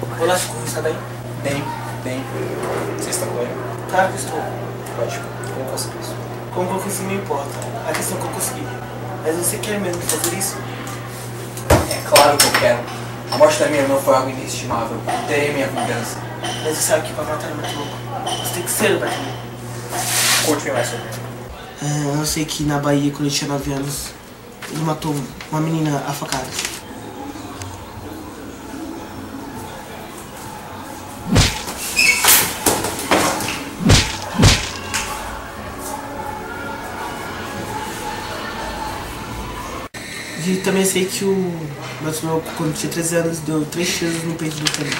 Olá, Chico, está bem? Bem, bem. Você está bem? Claro que estou. Ótimo. Como eu faço isso? Como que eu consegui não importa. A questão é que eu consegui. Mas você quer mesmo fazer isso? É claro que eu quero. A morte da minha irmã foi algo inestimável. Terei minha vingança. Mas você sabe que pra matar é muito louco. Você tem que ser mim. Conte-me mais sobre isso. É, eu sei que na Bahia, quando ele tinha 9 anos, ele matou uma menina afacada. E também sei que o meu quando tinha 13 anos, deu 3 tiros no peito do tenente.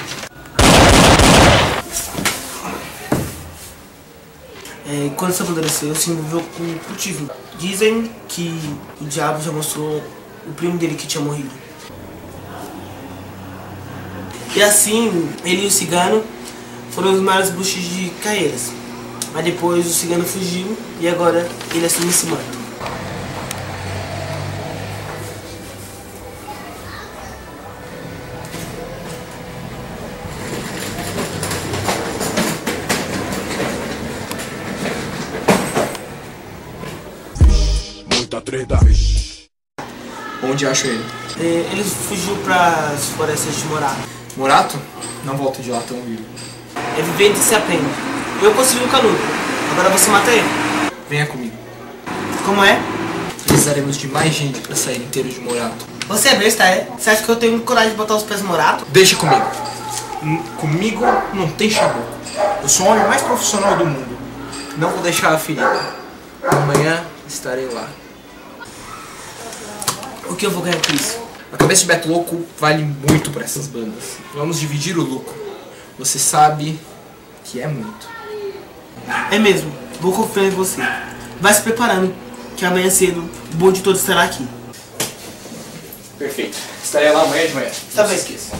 É, quando se amadureceu, se envolveu com o cultismo. Dizem que o diabo já mostrou o primo dele que tinha morrido. E assim, ele e o cigano foram os maiores bruxos de Caeiras. Mas depois o cigano fugiu e agora ele assume esse manto. Onde acho ele? É, ele fugiu para as florestas de Morato. Morato? Não volto de lá tão vivo. É vivente e se aprende. Eu consegui o canudo. Agora você mata ele. Venha comigo. Como é? Precisaremos de mais gente para sair inteiro de Morato. Você é besta, é? Você acha que eu tenho coragem de botar os pés no Morato? Deixa comigo. Comigo não tem chabu. Eu sou o homem mais profissional do mundo. Não vou deixar a ferida. Amanhã estarei lá. O que eu vou ganhar com isso? A cabeça de Beto Louco vale muito para essas bandas. Vamos dividir o lucro. Você sabe que é muito. É mesmo, vou confiar em você. Vai se preparando, que amanhã cedo o bom de todos estará aqui. Perfeito. Estarei lá amanhã de manhã. Tá Não se bem. esqueça.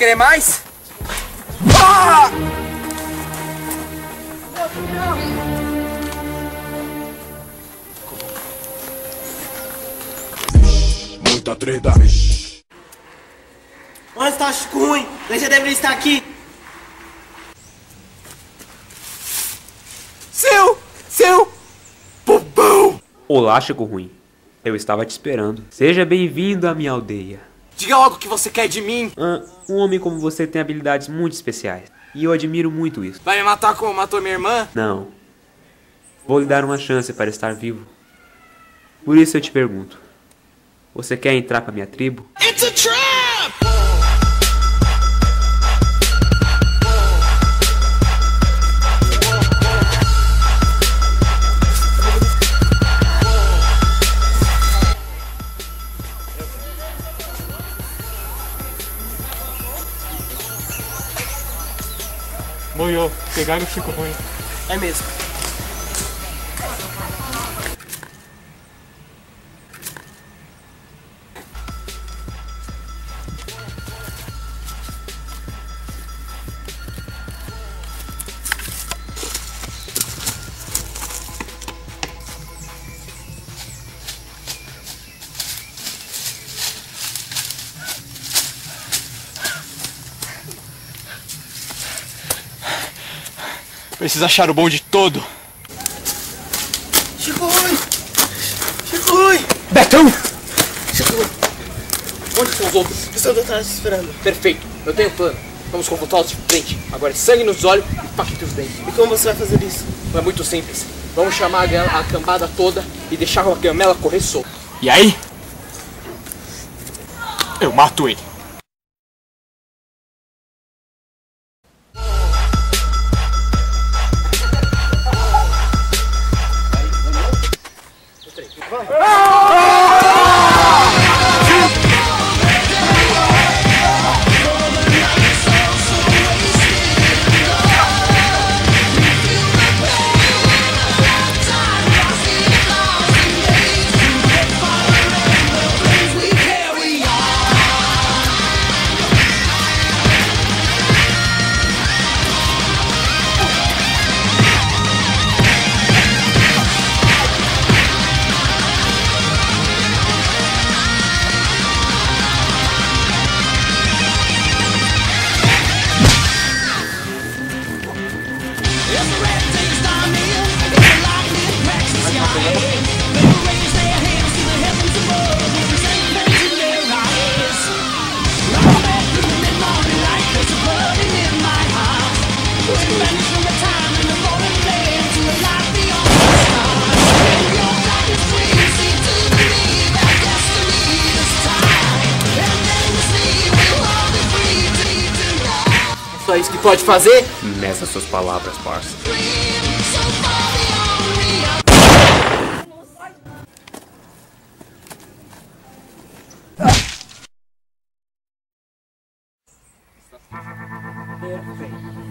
Querer mais? Muita treta. Onde está o Chico Ruim? Já deveria estar aqui. Seu! Seu! Bobão! Olá, Chico Ruim. Eu estava te esperando. Seja bem-vindo à minha aldeia. Diga logo o que você quer de mim. Ah, um homem como você tem habilidades muito especiais. E eu admiro muito isso. Vai me matar como matou minha irmã? Não. Vou lhe dar uma chance para estar vivo. Por isso eu te pergunto: Você quer entrar para minha tribo? It's a trap! Moiô, pegaram o Chico Ruim. É mesmo. Precisa achar o bonde todo. Chico Ruim! Betão! Ruim! Onde são os outros? Estão te esperando. Perfeito, eu tenho um plano. Vamos confrontá-los de frente. Agora sangue nos olhos e faca entre os dentes. E como você vai fazer isso? É muito simples. Vamos chamar a cambada toda e deixar a gamela correr solta. E aí? Eu mato ele. Só isso que pode fazer? Nessas suas palavras, parça. Perfeito.